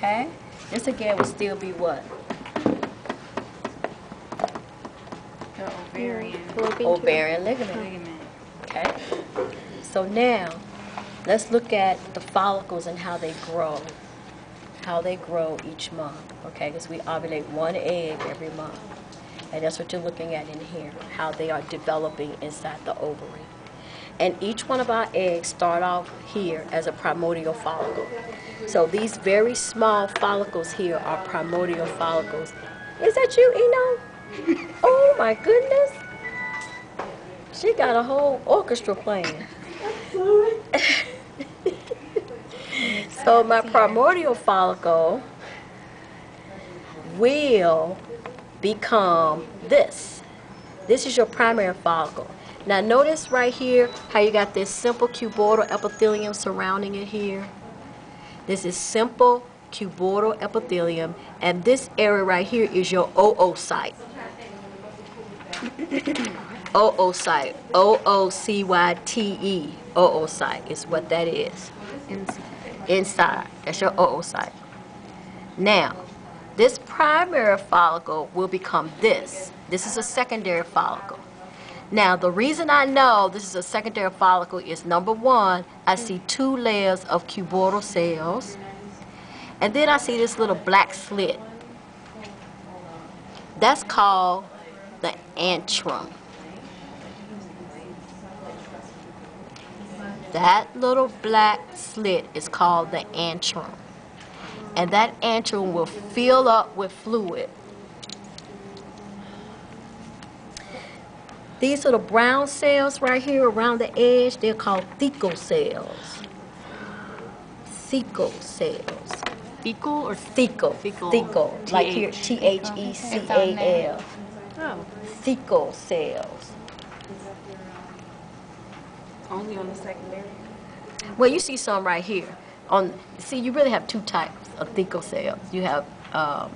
Okay? This again would still be what? The ovarian Ovarian ligament. ligament. Okay? So now, let's look at the follicles and how they grow. How they grow each month. Okay? Because we ovulate one egg every month. And that's what you're looking at in here, how they are developing inside the ovary. And each one of our eggs start off here as a primordial follicle. So these very small follicles here are primordial follicles. Is that you, Eno? Oh my goodness. She got a whole orchestra playing. so my primordial follicle will become this. This is your primary follicle. Now notice right here how you got this simple cuboidal epithelium surrounding it here. This is simple cuboidal epithelium and this area right here is your oocyte. oocyte. O-O-C-Y-T-E. Oocyte is what that is. Inside. Inside. That's your oocyte. Now, this primary follicle will become this. This is a secondary follicle. Now, the reason I know this is a secondary follicle is number one, I see two layers of cuboidal cells, and then I see this little black slit. That's called the antrum. That little black slit is called the antrum. And that antrum will fill up with fluid. These are the brown cells right here around the edge. They're called thecal cells. Thecal cells. Fecal or Thecal. Thecal. Thecal. Like here, TH. T-H-E-C-A-L. Oh, Thecal cells. only on the secondary. Well, you see some right here. On see, you really have two types of thecal cells. You have um,